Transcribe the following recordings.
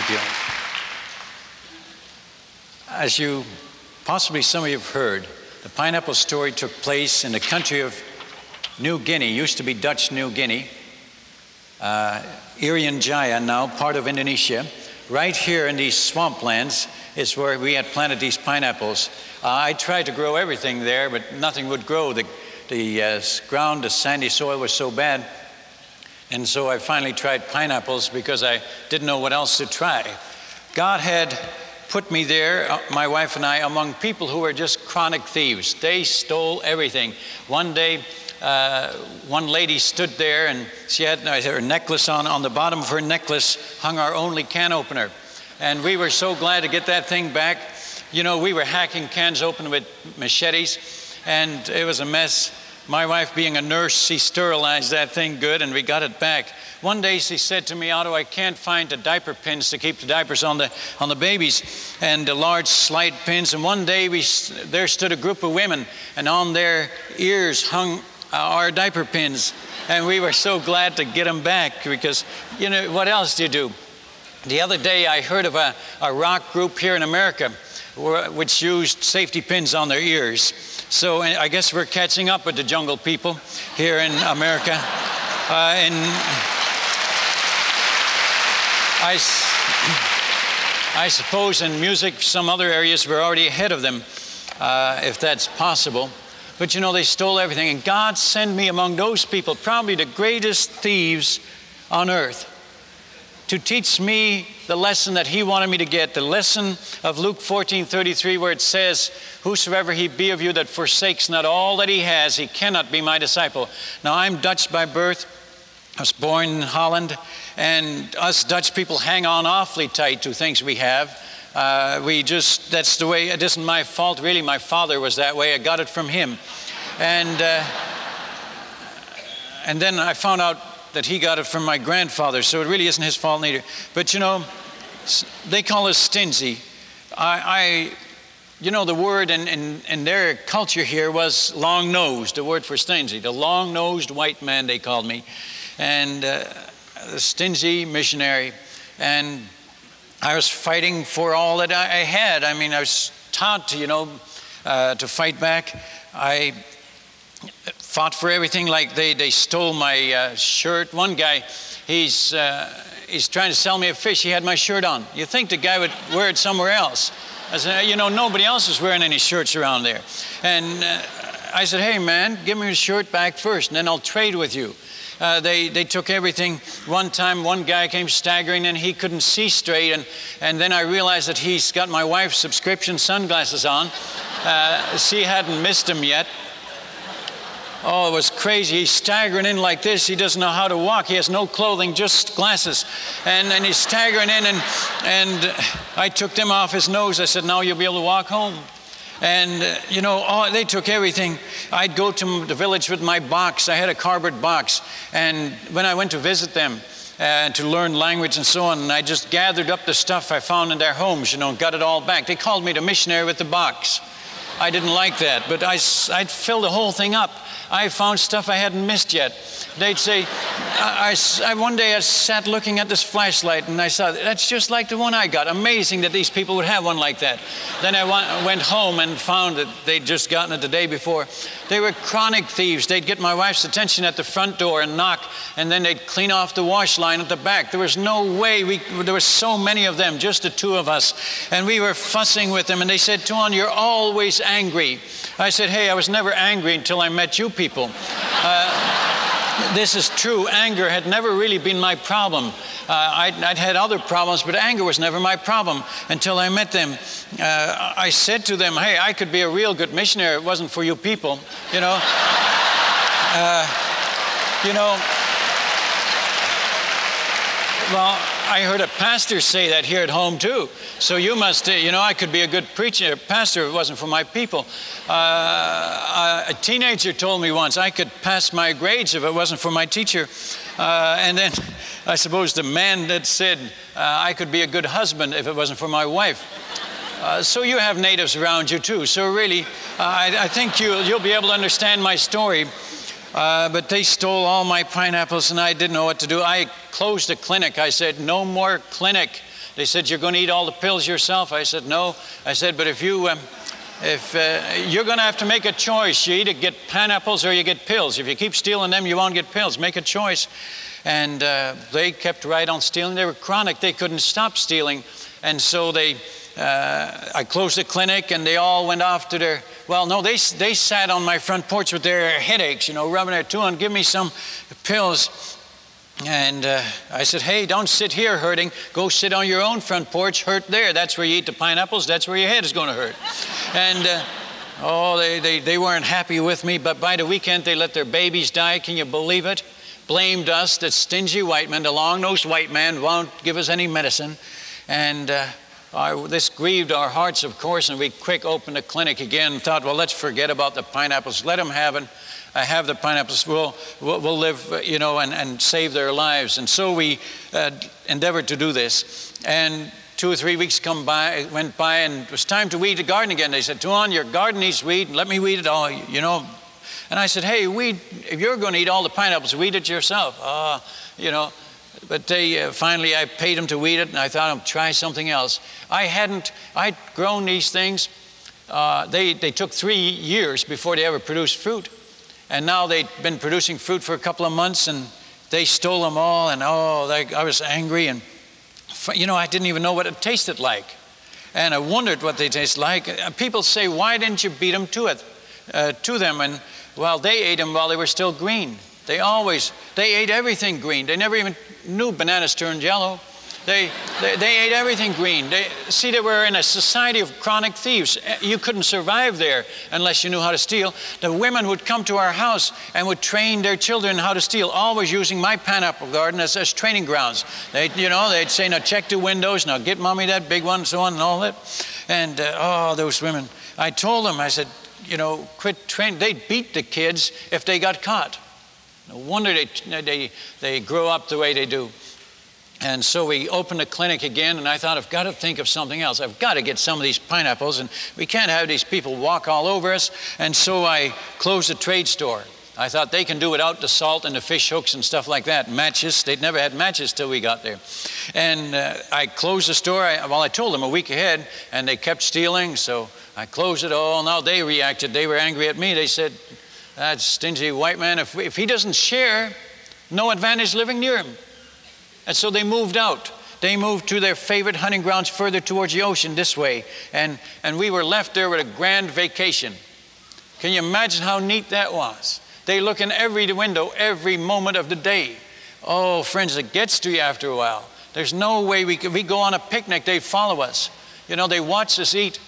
Thank you. As you possibly some of you have heard, the pineapple story took place in the country of New Guinea, used to be Dutch New Guinea, uh, Irian Jaya, now part of Indonesia. Right here in these swamplands is where we had planted these pineapples. Uh, I tried to grow everything there, but nothing would grow. The, the uh, ground, the sandy soil was so bad. And so I finally tried pineapples because I didn't know what else to try. God had put me there, uh, my wife and I, among people who were just chronic thieves. They stole everything. One day, uh, one lady stood there and she had her necklace on. On the bottom of her necklace hung our only can opener. And we were so glad to get that thing back. You know, we were hacking cans open with machetes, and it was a mess. My wife, being a nurse, she sterilized that thing good and we got it back. One day she said to me, Otto, I can't find the diaper pins to keep the diapers on the, on the babies and the large slide pins. And one day we, there stood a group of women and on their ears hung uh, our diaper pins. And we were so glad to get them back because, you know, what else do you do? The other day I heard of a, a rock group here in America which used safety pins on their ears. So I guess we're catching up with the jungle people here in America. Uh, and I, I suppose in music, some other areas, we're already ahead of them, uh, if that's possible. But you know, they stole everything. And God sent me among those people, probably the greatest thieves on earth to teach me the lesson that he wanted me to get, the lesson of Luke 14 33, where it says, Whosoever he be of you that forsakes not all that he has, he cannot be my disciple. Now, I'm Dutch by birth. I was born in Holland, and us Dutch people hang on awfully tight to things we have. Uh, we just, that's the way, it isn't my fault, really. My father was that way. I got it from him. And, uh, and then I found out that he got it from my grandfather, so it really isn't his fault either. But you know, they call us stingy. I, I you know, the word in, in, in their culture here was long nosed, the word for stingy. The long nosed white man, they called me. And uh, the stingy missionary. And I was fighting for all that I had. I mean, I was taught to, you know, uh, to fight back. I fought for everything like they, they stole my uh, shirt. One guy, he's, uh, he's trying to sell me a fish. He had my shirt on. You think the guy would wear it somewhere else. I said, you know, nobody else is wearing any shirts around there. And uh, I said, hey, man, give me your shirt back first, and then I'll trade with you. Uh, they, they took everything. One time, one guy came staggering and he couldn't see straight. And, and then I realized that he's got my wife's subscription sunglasses on. Uh, she hadn't missed him yet. Oh, it was crazy. He's staggering in like this. He doesn't know how to walk. He has no clothing, just glasses. And, and he's staggering in, and, and I took them off his nose. I said, Now you'll be able to walk home. And, uh, you know, oh, they took everything. I'd go to the village with my box. I had a cardboard box. And when I went to visit them, uh, to learn language and so on. And I just gathered up the stuff I found in their homes, you know, got it all back. They called me the missionary with the box. I didn't like that, but I, I'd fill the whole thing up. I found stuff I hadn't missed yet. They'd say, I, I, one day I sat looking at this flashlight and I saw that's just like the one I got. Amazing that these people would have one like that. Then I went home and found that they'd just gotten it the day before. They were chronic thieves. They'd get my wife's attention at the front door and knock, and then they'd clean off the wash line at the back. There was no way. We, there were so many of them, just the two of us. And we were fussing with them, and they said, Tuan, you're always angry. I said, Hey, I was never angry until I met you people. Uh, this is true. Anger had never really been my problem. Uh, I'd, I'd, had other problems, but anger was never my problem until I met them. Uh, I said to them, Hey, I could be a real good missionary it wasn't for you people, you know. Uh, you know, well, I heard a pastor say that here at home too. So you must, uh, you know, I could be a good preacher, pastor if it wasn't for my people. Uh, a teenager told me once I could pass my grades if it wasn't for my teacher. Uh, and then I suppose the man that said uh, I could be a good husband if it wasn't for my wife. Uh, so you have natives around you too. So really, uh, I, I, think you, you'll be able to understand my story. Uh, but they stole all my pineapples and I didn't know what to do. I closed the clinic. I said, no more clinic. They said, You're going to eat all the pills yourself? I said, No. I said, But if you. Um, if uh, you're going to have to make a choice, you either get pineapples or you get pills. If you keep stealing them, you won't get pills. Make a choice. And uh, they kept right on stealing. They were chronic. They couldn't stop stealing. And so they, uh, I closed the clinic and they all went off to their, well, no, they, they sat on my front porch with their headaches, you know, rubbing their toe and give me some pills. And uh, I said, hey, don't sit here hurting. Go sit on your own front porch, hurt there. That's where you eat the pineapples. That's where your head is going to hurt. And uh, oh, they, they, they weren't happy with me. But by the weekend, they let their babies die. Can you believe it? Blamed us that stingy white men, the long nosed white man, won't give us any medicine. And uh, our, this grieved our hearts, of course. And we quick opened the clinic again and thought, well, let's forget about the pineapples. Let them have it uh, have the pineapples will will live, you know, and, and save their lives. And so we uh, endeavored to do this. And two or three weeks come by, went by, and it was time to weed the garden again. They said, Tuan, your garden needs weed. Let me weed it all, you know. And I said, hey, weed, if you're going to eat all the pineapples, weed it yourself. Uh, you know, but they uh, finally I paid them to weed it, and I thought I'd try something else. I hadn't, I'd grown these things. Uh, they, they took three years before they ever produced fruit. And now they'd been producing fruit for a couple of months and they stole them all. And oh, they, I was angry. And, you know, I didn't even know what it tasted like. And I wondered what they taste like. People say, why didn't you beat them to it, uh, to them? And well, they ate them while they were still green. They always, they ate everything green. They never even knew bananas turned yellow. They, they, they, ate everything green. They, see, they were in a society of chronic thieves. Eh, you couldn't survive there unless you knew how to steal. The women would come to our house and would train their children how to steal, always using my pineapple garden as, as training grounds. They, you know, they'd say, now check the windows, now get mommy that big one, so on and all that. And uh, oh, those women. I told them, I said, you know, quit training. They'd beat the kids if they got caught. No wonder they, they, they grow up the way they do. And so we opened a clinic again, and I thought, I've got to think of something else. I've got to get some of these pineapples, and we can't have these people walk all over us. And so I closed the trade store. I thought they can do without the salt and the fish hooks and stuff like that. Matches, they'd never had matches till we got there. And uh, I closed the store. I, well, I told them a week ahead, and they kept stealing, so I closed it all. Now they reacted. They were angry at me. They said, That stingy white man, if, if he doesn't share, no advantage living near him. And so they moved out. They moved to their favorite hunting grounds further towards the ocean this way. And, and we were left there with a grand vacation. Can you imagine how neat that was? They look in every window every moment of the day. Oh, friends, it gets to you after a while. There's no way we could, we go on a picnic, they follow us. You know, they watch us eat.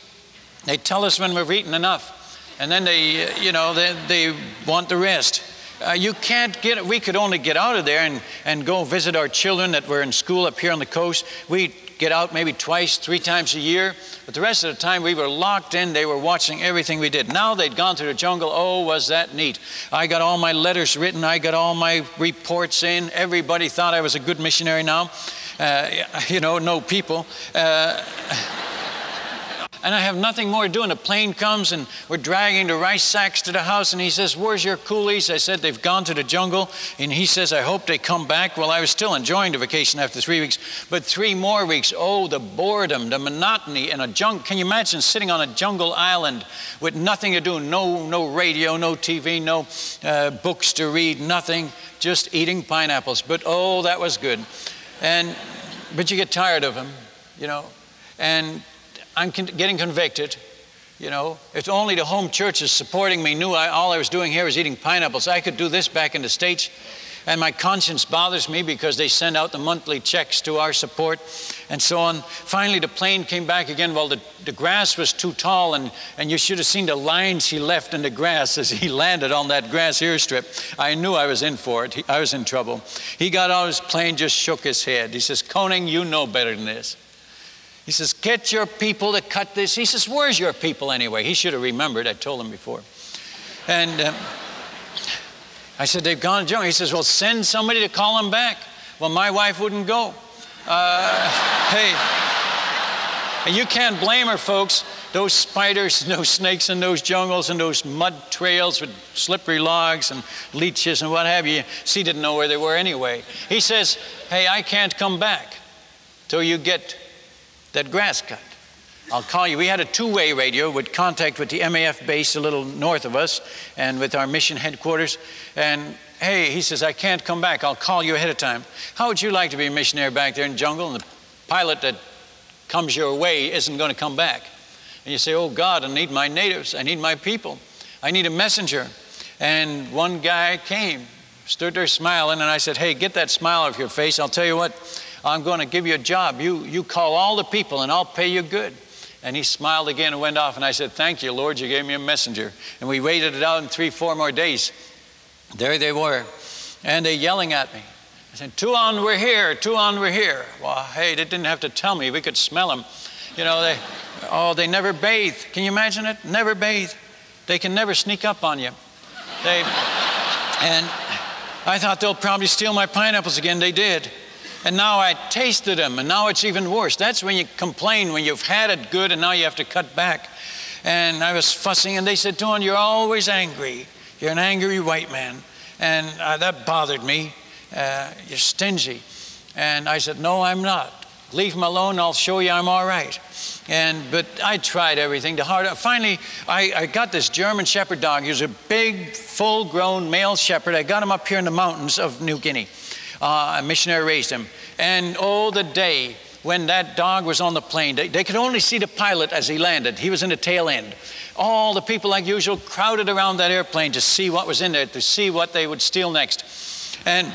They tell us when we've eaten enough. And then they, you know, they, they want the rest. Uh, you can't get, we could only get out of there and, and go visit our children that were in school up here on the coast. We'd get out maybe twice, three times a year. But the rest of the time we were locked in. They were watching everything we did. Now they'd gone through the jungle. Oh, was that neat. I got all my letters written. I got all my reports in. Everybody thought I was a good missionary now. Uh, you know, no people. Uh, and I have nothing more to do. And a plane comes and we're dragging the rice sacks to the house. And he says, Where's your coolies? I said, They've gone to the jungle. And he says, I hope they come back. Well, I was still enjoying the vacation after three weeks, but three more weeks. Oh, the boredom, the monotony in a jungle. Can you imagine sitting on a jungle island with nothing to do? No, no radio, no TV, no uh, books to read, nothing, just eating pineapples. But oh, that was good. And, but you get tired of them, you know. And I'm getting convicted. You know, if only the home churches supporting me knew I, all I was doing here was eating pineapples. I could do this back in the States. And my conscience bothers me because they send out the monthly checks to our support and so on. Finally, the plane came back again. Well, the, the grass was too tall, and, and you should have seen the lines he left in the grass as he landed on that grass airstrip. I knew I was in for it. He, I was in trouble. He got out of his plane, just shook his head. He says, Koning, you know better than this. He says, Get your people to cut this. He says, Where's your people anyway? He should have remembered. I told him before. And um, I said, They've gone to jungle. He says, Well, send somebody to call them back. Well, my wife wouldn't go. Uh, hey, and you can't blame her, folks. Those spiders, and those snakes in those jungles and those mud trails with slippery logs and leeches and what have you, she didn't know where they were anyway. He says, Hey, I can't come back till you get that grass cut. I'll call you. We had a two way radio with contact with the MAF base a little north of us and with our mission headquarters. And hey, he says, I can't come back. I'll call you ahead of time. How would you like to be a missionary back there in the jungle and the pilot that comes your way isn't going to come back? And you say, Oh God, I need my natives. I need my people. I need a messenger. And one guy came, stood there smiling, and I said, Hey, get that smile off your face. I'll tell you what, I'm going to give you a job. You, you call all the people, and I'll pay you good. And he smiled again and went off. And I said, Thank you, Lord, you gave me a messenger. And we waited it out in three, four more days. There they were. And they yelling at me. I said, Tuan, we're here. Tuan, we're here. Well, hey, they didn't have to tell me. We could smell them. You know, they, oh, they never bathe. Can you imagine it? Never bathe. They can never sneak up on you. They, and I thought they'll probably steal my pineapples again. They did. And now I tasted them, and now it's even worse. That's when you complain when you've had it good and now you have to cut back. And I was fussing, and they said, Tuan, you're always angry. You're an angry white man. And uh, that bothered me. Uh, you're stingy. And I said, No, I'm not. Leave him alone, I'll show you I'm all right. And, but I tried everything to hard. Finally, I, I got this German Shepherd dog. He was a big, full grown male shepherd. I got him up here in the mountains of New Guinea. Uh, a missionary raised him. And oh, the day when that dog was on the plane, they, they could only see the pilot as he landed. He was in the tail end. All the people, like usual, crowded around that airplane to see what was in there, to see what they would steal next. And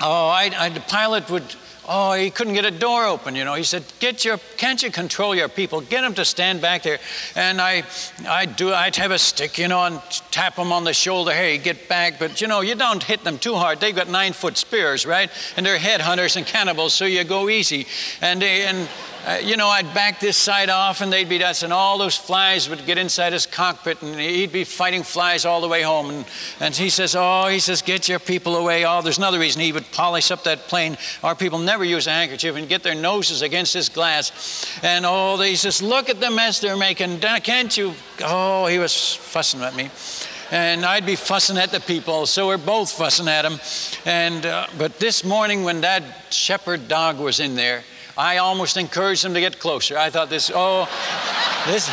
oh, I, I, the pilot would Oh, he couldn't get a door open, you know. He said, "Get your, can't you control your people? Get them to stand back there." And I, I do. I'd have a stick, you know, and tap them on the shoulder. Hey, get back! But you know, you don't hit them too hard. They've got nine-foot spears, right? And they're headhunters and cannibals, so you go easy. And they, and uh, you know, I'd back this side off and they'd be dust, and all those flies would get inside his cockpit, and he'd be fighting flies all the way home. And, and he says, Oh, he says, get your people away. Oh, there's another reason he would polish up that plane. Our people never use a handkerchief and get their noses against his glass. And oh, he says, Look at the mess they're making. Can't you? Oh, he was fussing at me and I'd be fussing at the people. So we're both fussing at him. And uh, but this morning, when that shepherd dog was in there, I almost encouraged him to get closer. I thought this, oh, this,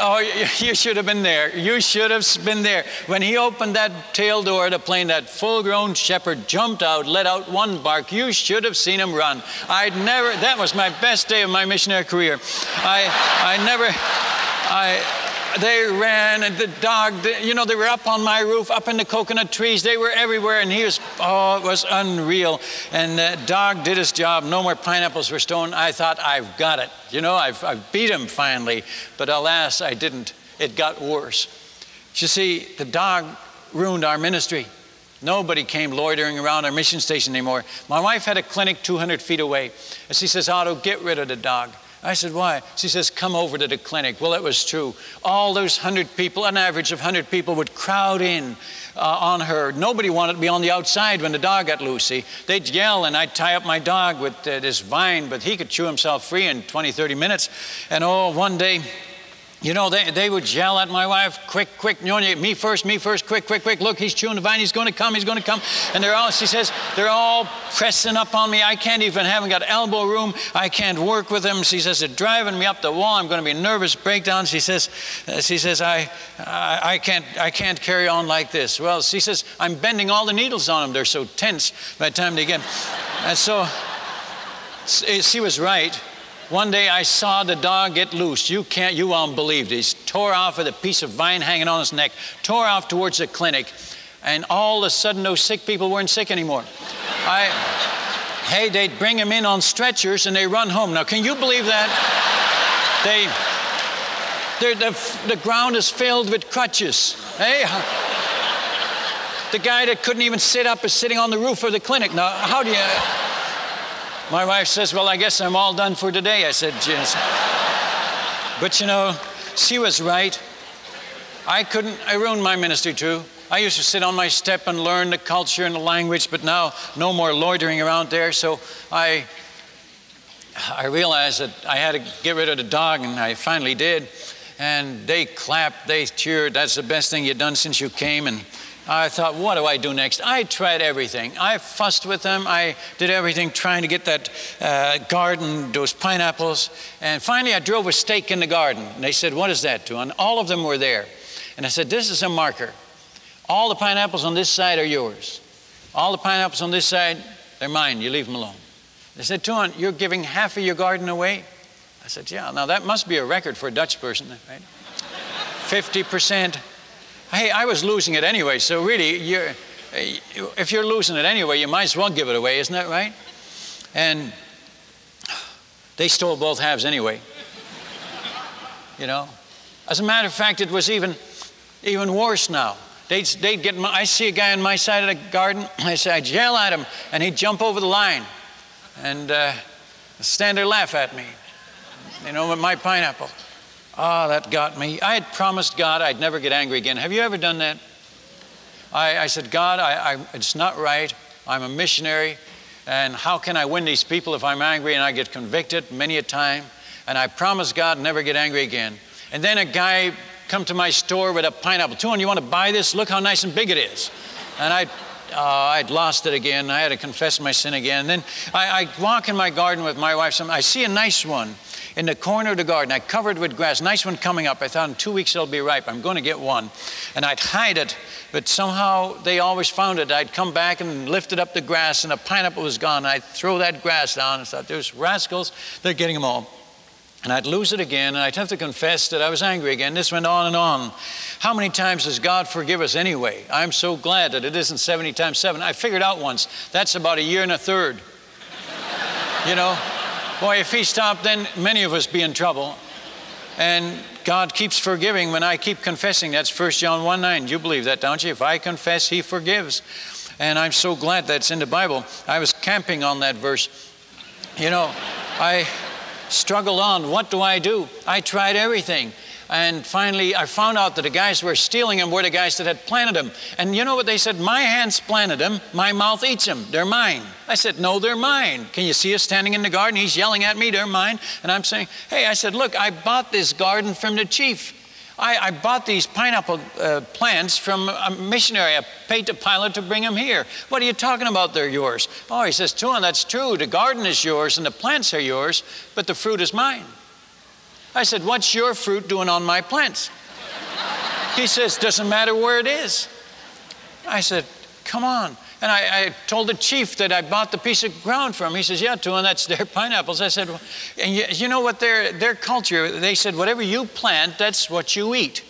oh, you should have been there. You should have been there. When he opened that tail door of the plane, that full grown shepherd jumped out, let out one bark. You should have seen him run. I'd never, that was my best day of my missionary career. I, I never, I, they ran and the dog you know they were up on my roof up in the coconut trees. They were everywhere and he was oh it was unreal. And the dog did his job. No more pineapples were stolen. I thought i've got it. You know i've, I've beat him finally. But alas i didn't. It got worse. You see the dog ruined our ministry. Nobody came loitering around our mission station anymore. My wife had a clinic 200 feet away. And she says, Otto, get rid of the dog. I said, Why? She says, Come over to the clinic. Well, it was true. All those hundred people, an average of hundred people, would crowd in uh, on her. Nobody wanted to be on the outside when the dog got loose. See? They'd yell, and I'd tie up my dog with uh, this vine, but he could chew himself free in 20, 30 minutes. And oh, one day, you know, they, they would yell at my wife, quick, quick, me first, me first, quick, quick, quick. Look, he's chewing the vine, he's going to come, he's going to come. And they're all, she says, they're all pressing up on me. I can't even, haven't got elbow room. I can't work with them. She says, they're driving me up the wall. I'm going to be nervous breakdown. She says, uh, she says, I, I, I, can't, I can't carry on like this. Well, she says, I'm bending all the needles on them. They're so tense by the time they get. And so she was right. One day I saw the dog get loose. You can't, you won't believe this. Tore off with a piece of vine hanging on his neck, tore off towards the clinic, and all of a sudden those sick people weren't sick anymore. I, hey, they'd bring him in on stretchers and they run home. Now, can you believe that? They, the, the ground is filled with crutches. Hey, the guy that couldn't even sit up is sitting on the roof of the clinic. Now, how do you? My wife says, Well, I guess I'm all done for today. I said, Yes. but you know, she was right. I couldn't, I ruined my ministry too. I used to sit on my step and learn the culture and the language, but now no more loitering around there. So I, I realized that I had to get rid of the dog, and I finally did. And they clapped, they cheered. That's the best thing you've done since you came. And I thought, what do I do next? I tried everything. I fussed with them. I did everything trying to get that uh, garden, those pineapples. And finally, I drove a stake in the garden. And they said, What is that, to? And all of them were there. And I said, This is a marker. All the pineapples on this side are yours. All the pineapples on this side, they're mine. You leave them alone. They said, Tuan, you're giving half of your garden away? I said, Yeah. Now that must be a record for a Dutch person, right? 50%. Hey, I was losing it anyway, so really, you're, if you're losing it anyway, you might as well give it away, isn't that right? And they stole both halves anyway. You know? As a matter of fact, it was even, even worse now. They'd, they'd get, my, I see a guy on my side of the garden, I say, I'd yell at him, and he'd jump over the line and uh, stand there laugh at me, you know, with my pineapple. Ah, oh, that got me. I had promised God I'd never get angry again. Have you ever done that? I, I said, God, I, I, it's not right. I'm a missionary, and how can I win these people if I'm angry and I get convicted many a time? And I promised God never get angry again. And then a guy come to my store with a pineapple. Tuan, you want to buy this? Look how nice and big it is. And I, uh, I'd lost it again. I had to confess my sin again. And then I, I walk in my garden with my wife. Some, I see a nice one in the corner of the garden. I covered with grass. Nice one coming up. I thought in two weeks it'll be ripe. I'm going to get one. And I'd hide it, but somehow they always found it. I'd come back and lifted up the grass, and the pineapple was gone. I'd throw that grass down and thought, there's rascals. They're getting them all. And I'd lose it again, and I'd have to confess that I was angry again. This went on and on. How many times does God forgive us anyway? I'm so glad that it isn't 70 times 7. I figured out once that's about a year and a third. you know? Boy, if he stopped, then many of us be in trouble. And God keeps forgiving when I keep confessing. That's 1 John 1 9. You believe that, don't you? If I confess, he forgives. And I'm so glad that's in the Bible. I was camping on that verse. You know, I struggled on. What do I do? I tried everything. And finally, I found out that the guys who were stealing them were the guys that had planted them. And you know what they said? My hands planted them, my mouth eats them. They're mine. I said, No, they're mine. Can you see us standing in the garden? He's yelling at me, They're mine. And I'm saying, Hey, I said, Look, I bought this garden from the chief. I, I bought these pineapple uh, plants from a missionary. I paid the pilot to bring them here. What are you talking about? They're yours. Oh, he says, Tuan, that's true. The garden is yours and the plants are yours, but the fruit is mine. I said, What's your fruit doing on my plants? He says, Doesn't matter where it is. I said, Come on. And I, I, told the chief that I bought the piece of ground from. He says, Yeah, Tuan, that's their pineapples. I said, well, And you, you know what their, their culture, they said, Whatever you plant, that's what you eat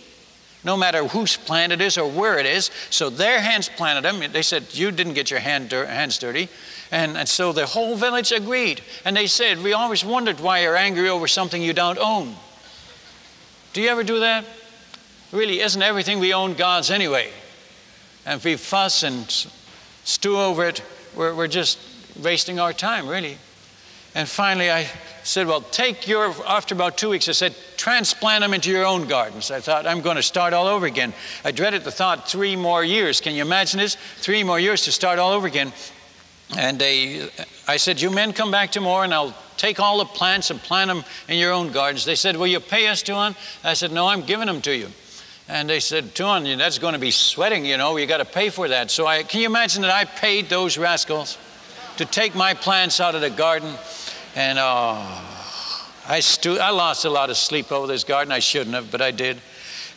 no matter whose plant it is or where it is. So their hands planted them. They said, You didn't get your hand, hands dirty. And, and so the whole village agreed. And they said, We always wondered why you're angry over something you don't own. Do you ever do that? Really, isn't everything we own God's anyway? And if we fuss and stew over it, we're, we're just wasting our time, really. And finally, I said, Well, take your, after about two weeks, I said, transplant them into your own gardens. I thought, I'm going to start all over again. I dreaded the thought, three more years. Can you imagine this? Three more years to start all over again. And they, I said, You men come back tomorrow and I'll take all the plants and plant them in your own gardens. They said, Will you pay us, Tuan? I said, No, I'm giving them to you. And they said, Tuan, that's going to be sweating, you know, you got to pay for that. So I, can you imagine that I paid those rascals to take my plants out of the garden? And oh, I, stu- I lost a lot of sleep over this garden. I shouldn't have, but I did.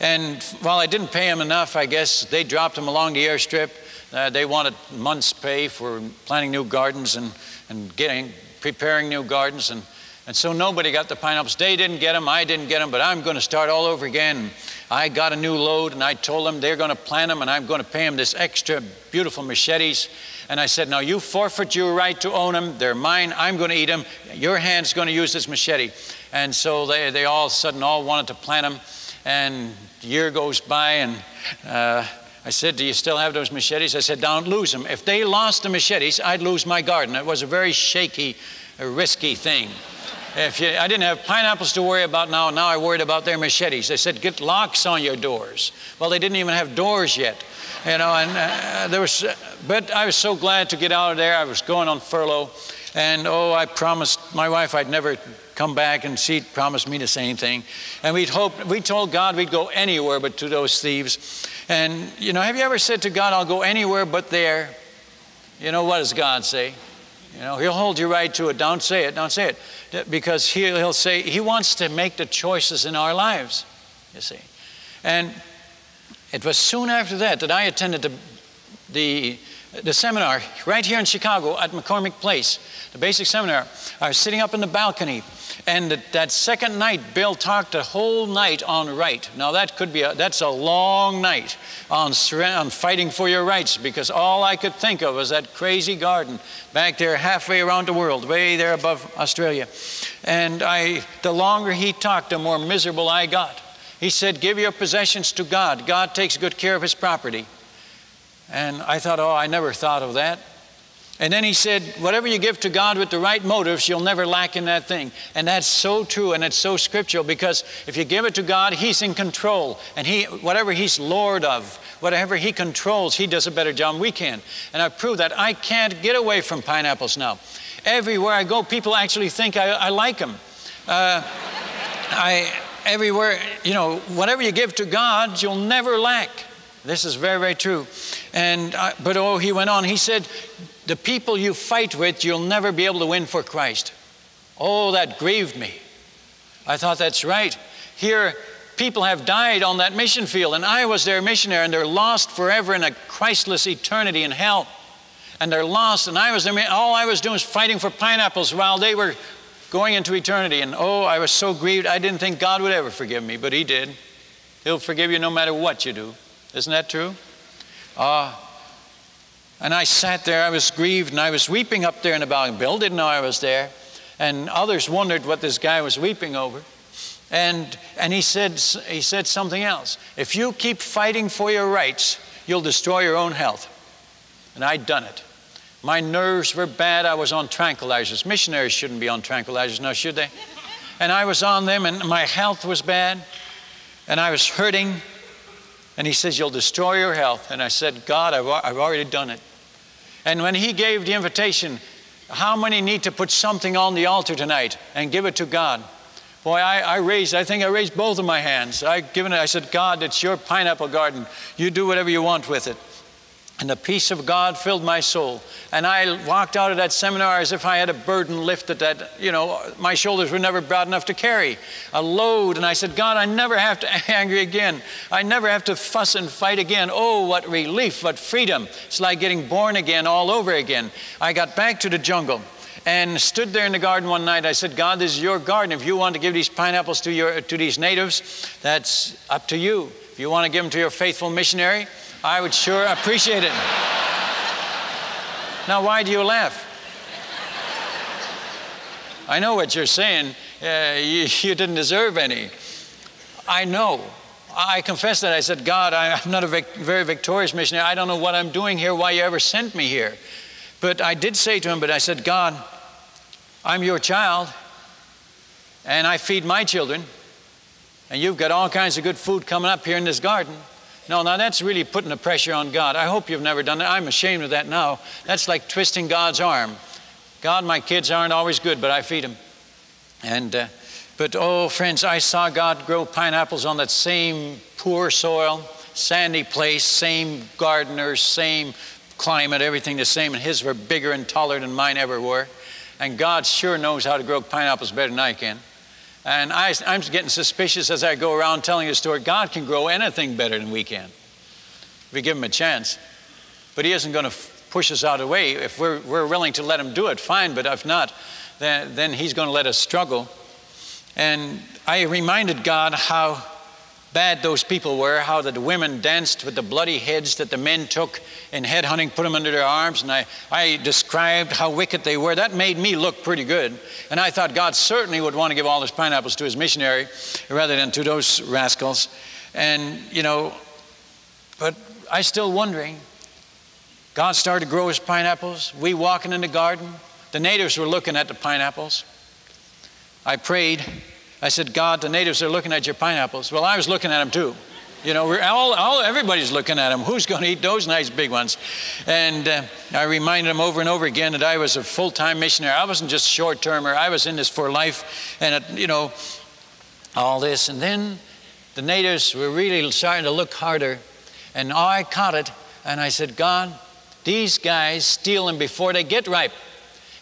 And while I didn't pay them enough, I guess they dropped them along the airstrip uh, they wanted months' pay for planting new gardens and, and getting, preparing new gardens. And, and so nobody got the pineapples. They didn't get them, I didn't get them, but I'm going to start all over again. I got a new load and I told them they're going to plant them and I'm going to pay them this extra beautiful machetes. And I said, Now you forfeit your right to own them. They're mine. I'm going to eat them. Your hand's going to use this machete. And so they, they all sudden all wanted to plant them. And year goes by and uh, I said, Do you still have those machetes? I said, Don't lose them. If they lost the machetes, I'd lose my garden. It was a very shaky, risky thing. If you, I didn't have pineapples to worry about now, now I worried about their machetes. They said, Get locks on your doors. Well, they didn't even have doors yet. You know, and uh, there was, uh, but I was so glad to get out of there. I was going on furlough. And oh, I promised my wife I'd never come back and she'd promised me the same thing. And we'd hoped, we told God we'd go anywhere but to those thieves. And, you know, have you ever said to God, I'll go anywhere but there? You know, what does God say? You know, He'll hold you right to it. Don't say it, don't say it. Because He'll, he'll say, He wants to make the choices in our lives, you see. And it was soon after that that I attended the, the the seminar right here in Chicago at McCormick Place, the basic seminar. I was sitting up in the balcony, and that second night, Bill talked a whole night on right. Now that could be a, that's a long night on, on fighting for your rights, because all I could think of was that crazy garden back there, halfway around the world, way there above Australia. And I, the longer he talked, the more miserable I got. He said, "Give your possessions to God. God takes good care of His property." And I thought, oh, I never thought of that. And then he said, whatever you give to God with the right motives, you'll never lack in that thing. And that's so true and it's so scriptural because if you give it to God, He's in control. And He, whatever He's Lord of, whatever He controls, He does a better job we can. And I've proved that. I can't get away from pineapples now. Everywhere I go, people actually think I, I like them. Uh, I, everywhere, you know, whatever you give to God, you'll never lack. This is very, very true. And, but oh, he went on, he said, the people you fight with, you'll never be able to win for Christ. Oh, that grieved me. I thought that's right. Here, people have died on that mission field, and I was their missionary, and they're lost forever in a Christless eternity in hell. And they're lost, and I was there. All I was doing was fighting for pineapples while they were going into eternity. And oh, I was so grieved. I didn't think God would ever forgive me, but He did. He'll forgive you no matter what you do. Isn't that true? Uh, and I sat there, I was grieved, and I was weeping up there in the balcony. Bill didn't know I was there, and others wondered what this guy was weeping over. And, and he, said, he said something else. If you keep fighting for your rights, you'll destroy your own health. And I'd done it. My nerves were bad. I was on tranquilizers. Missionaries shouldn't be on tranquilizers now, should they? And I was on them, and my health was bad, and I was hurting. And he says, You'll destroy your health. And I said, God, I've, I've already done it. And when he gave the invitation, how many need to put something on the altar tonight and give it to God? Boy, I, I, raised, I think I raised both of my hands. I given it, I said, God, it's your pineapple garden. You do whatever you want with it. And the peace of God filled my soul. And I walked out of that seminar as if I had a burden lifted that, you know, my shoulders were never broad enough to carry. A load. And I said, God, I never have to angry again. I never have to fuss and fight again. Oh, what relief, what freedom. It's like getting born again all over again. I got back to the jungle and stood there in the garden one night. I said, God, this is your garden. If you want to give these pineapples to, your, to these natives, that's up to you. If you want to give them to your faithful missionary, I would sure appreciate it. Now, why do you laugh? I know what you're saying. Uh, you, you didn't deserve any. I know. I confess that I said, God, I'm not a vic- very victorious missionary. I don't know what I'm doing here, why you ever sent me here. But I did say to him, but I said, God, I'm your child, and I feed my children, and you've got all kinds of good food coming up here in this garden. No, now that's really putting the pressure on God. I hope you've never done that. I'm ashamed of that now. That's like twisting God's arm. God, my kids aren't always good, but I feed them. And, uh, but oh, friends, I saw God grow pineapples on that same poor soil, sandy place, same gardeners, same climate, everything the same. And his were bigger and taller than mine ever were. And God sure knows how to grow pineapples better than I can. And I, am getting suspicious as I go around telling the story. God can grow anything better than we can if we give Him a chance. But He isn't going to push us out of the way. If we're, we're willing to let Him do it, fine. But if not, then, then He's going to let us struggle. And I reminded God how bad those people were, how the women danced with the bloody heads that the men took in headhunting, put them under their arms, and I, I described how wicked they were. That made me look pretty good. And I thought God certainly would want to give all his pineapples to his missionary rather than to those rascals. And, you know, but I still wondering. God started to grow his pineapples. We walking in the garden. The natives were looking at the pineapples. I prayed I said, God, the natives are looking at your pineapples. Well, I was looking at them too. You know, we're all, all everybody's looking at them. Who's going to eat those nice big ones? And uh, I reminded them over and over again that I was a full-time missionary. I wasn't just short-termer. I was in this for life, and it, you know, all this. And then the natives were really starting to look harder, and I caught it, and I said, God, these guys steal them before they get ripe.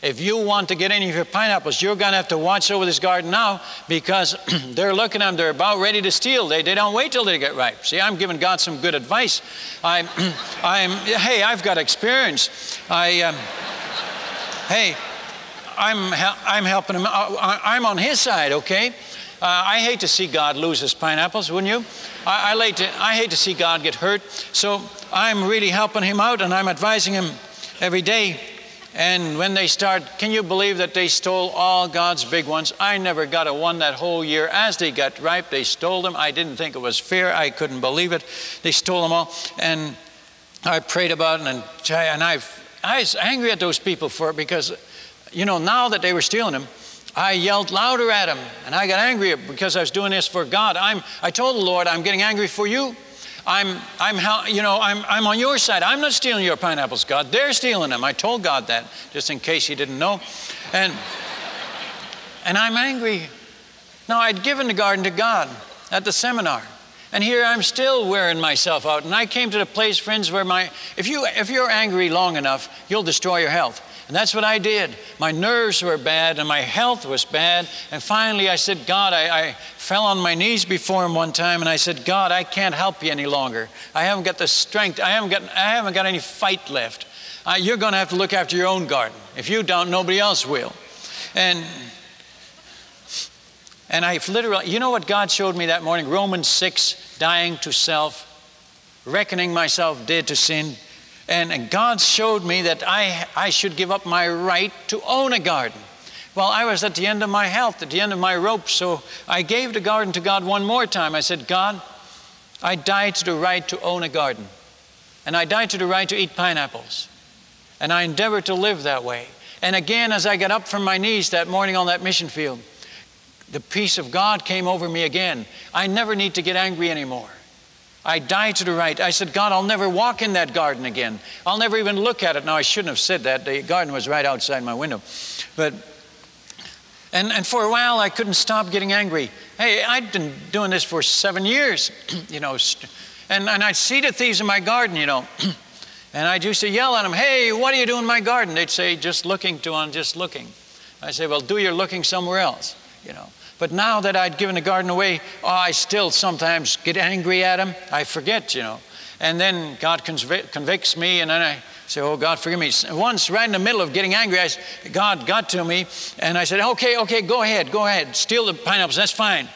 If you want to get any of your pineapples, you're going to have to watch over this garden now because they're looking at them, they're about ready to steal. They, they don't wait till they get ripe. See, I'm giving God some good advice. I'm, I'm hey, I've got experience. I, um, hey, I'm, I'm helping him. Uh, I'm on his side, okay? Uh, I hate to see God lose his pineapples, wouldn't you? I, I, to, I hate to see God get hurt. So I'm really helping him out and I'm advising him every day and when they start, can you believe that they stole all God's big ones? I never got a one that whole year. As they got ripe, they stole them. I didn't think it was fair. I couldn't believe it. They stole them all. And I prayed about it, and, and I've, I was angry at those people for it because, you know, now that they were stealing them, I yelled louder at them, and I got angry because I was doing this for God. I'm, I told the Lord, I'm getting angry for you. I'm, I'm, you know, I'm, I'm on your side. I'm not stealing your pineapples, God. They're stealing them. I told God that, just in case He didn't know. And, and I'm angry. Now, I'd given the garden to God at the seminar. And here I'm still wearing myself out. And I came to the place, friends, where my, if, you, if you're angry long enough, you'll destroy your health. And that's what I did. My nerves were bad and my health was bad. And finally, I said, God, I, I, fell on my knees before him one time and I said, God, I can't help you any longer. I haven't got the strength, I haven't got, I haven't got any fight left. Uh, you're going to have to look after your own garden. If you don't, nobody else will. And and I've literally, you know what God showed me that morning? Romans 6, dying to self, reckoning myself dead to sin. And, God showed me that I, I should give up my right to own a garden. Well, I was at the end of my health, at the end of my rope, so I gave the garden to God one more time. I said, God, I died to the right to own a garden, and I died to the right to eat pineapples, and I endeavored to live that way. And again, as I got up from my knees that morning on that mission field, the peace of God came over me again. I never need to get angry anymore. I died to the right. I said, God, I'll never walk in that garden again. I'll never even look at it. Now, I shouldn't have said that. The garden was right outside my window. But, and, and for a while, I couldn't stop getting angry. Hey, I'd been doing this for seven years, you know, and, and I'd see the thieves in my garden, you know. and I'd used to yell at them, hey, what are you doing in my garden? They'd say, just looking Tuan, just looking. I say, well, do your looking somewhere else, you know. But now that I'd given the garden away, oh, I still sometimes get angry at him. I forget, you know. And then God convicts me, and then I say, Oh, God, forgive me. Once, right in the middle of getting angry, I, God got to me, and I said, Okay, okay, go ahead, go ahead. Steal the pineapples, that's fine.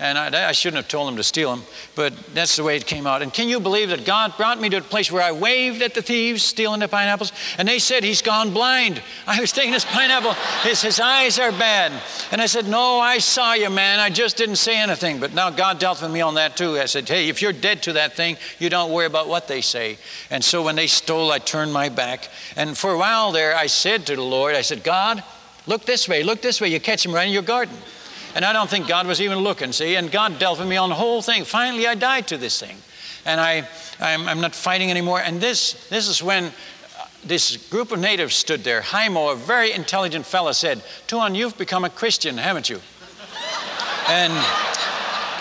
And I, I, shouldn't have told him to steal them, but that's the way it came out. And can you believe that God brought me to a place where I waved at the thieves stealing the pineapples? And they said, He's gone blind. I was taking his pineapple, his, his eyes are bad. And I said, No, I saw you, man. I just didn't say anything. But now God dealt with me on that too. I said, Hey, if you're dead to that thing, you don't worry about what they say. And so when they stole, I turned my back. And for a while there, I said to the Lord, I said, God, look this way, look this way. You catch him right in your garden. And I don't think God was even looking, see? And God dealt with me on the whole thing. Finally, I died to this thing. And I, I'm, I'm not fighting anymore. And this, this is when uh, this group of natives stood there. Haimo, a very intelligent fellow, said, Tuan, you've become a Christian, haven't you? and,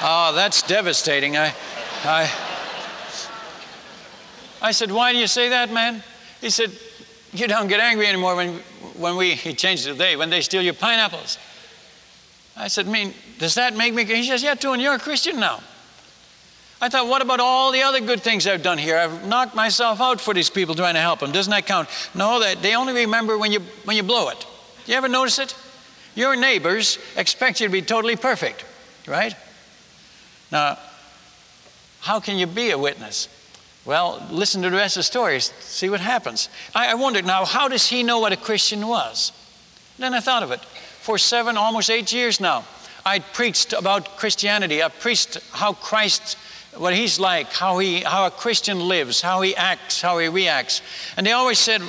oh, that's devastating. I, I, I said, why do you say that, man? He said, you don't get angry anymore when, when we, he changed the day, when they steal your pineapples. I said, mean, does that make me? He says, yeah, too, and you're a Christian now. I thought, what about all the other good things I've done here? I've knocked myself out for these people trying to help them. Doesn't that count? No, that they only remember when you when you blow it. You ever notice it? Your neighbors expect you to be totally perfect, right? Now, how can you be a witness? Well, listen to the rest of the story, see what happens. I, I wondered now, how does he know what a Christian was? Then I thought of it for seven, almost eight years now. I preached about Christianity. I preached how Christ, what he's like, how, he, how a Christian lives, how he acts, how he reacts. And they always said,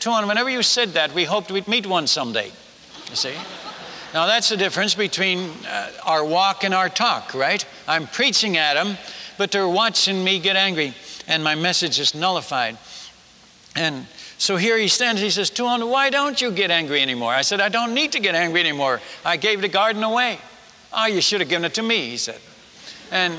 Tuan, whenever you said that, we hoped we'd meet one someday. You see? Now that's the difference between uh, our walk and our talk, right? I'm preaching at them, but they're watching me get angry, and my message is nullified. And so here he stands, he says, Tuan, why don't you get angry anymore? I said, I don't need to get angry anymore. I gave the garden away. Oh, you should have given it to me, he said. And,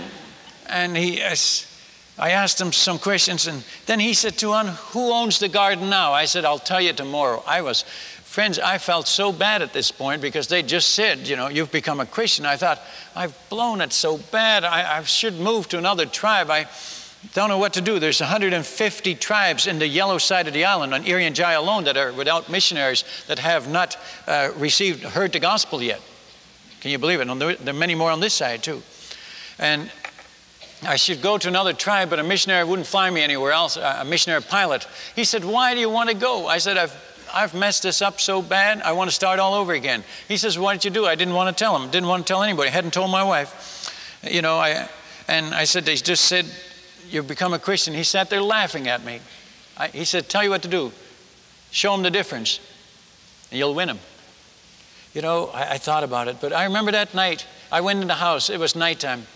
and he, I asked him some questions, and then he said, Tuan, who owns the garden now? I said, I'll tell you tomorrow. I was, friends, I felt so bad at this point because they just said, you know, you've become a Christian. I thought, I've blown it so bad. I, I should move to another tribe. I don't know what to do. There's 150 tribes in the yellow side of the island on Irian Jaya alone that are without missionaries that have not uh, received, heard the gospel yet. Can you believe it? And there, are many more on this side too. And I should go to another tribe, but a missionary wouldn't fly me anywhere else, a missionary pilot. He said, Why do you want to go? I said, I've, I've messed this up so bad, I want to start all over again. He says, Why did you do? I didn't want to tell him, didn't want to tell anybody, I hadn't told my wife. You know, I, and I said, They just said, You've become a Christian. He sat there laughing at me. I, he said, Tell you what to do. Show him the difference, and you'll win him. You know, I, I thought about it, but I remember that night. I went in the house, it was nighttime.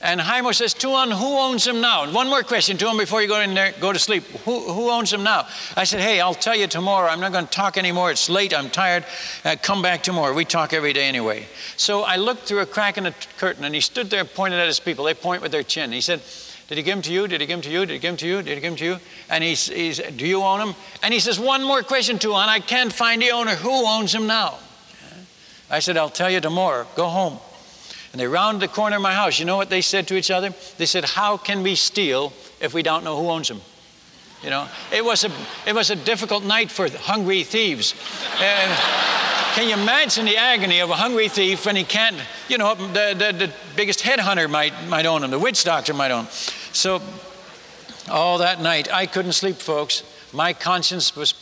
And Jaimo says, Tuan, who owns them now? And one more question to him before you go in there, go to sleep. Who, who owns them now? I said, hey, I'll tell you tomorrow. I'm not going to talk anymore. It's late. I'm tired. Uh, come back tomorrow. We talk every day anyway. So I looked through a crack in the curtain and he stood there pointing at his people. They point with their chin. He said, did he give them to you? Did he give them to you? Did he give them to you? Did he give them to you? And he's, he's do you own them? And he says, one more question, Tuan. I can't find the owner. Who owns them now? I said, I'll tell you tomorrow. Go home. And they rounded the corner of my house. You know what they said to each other? They said, How can we steal if we don't know who owns them? You know, it was a, it was a difficult night for hungry thieves. Uh, can you imagine the agony of a hungry thief when he can't, you know, the, the, the biggest headhunter might, might own him, the witch doctor might own. Him. So, all that night, I couldn't sleep, folks. My conscience was,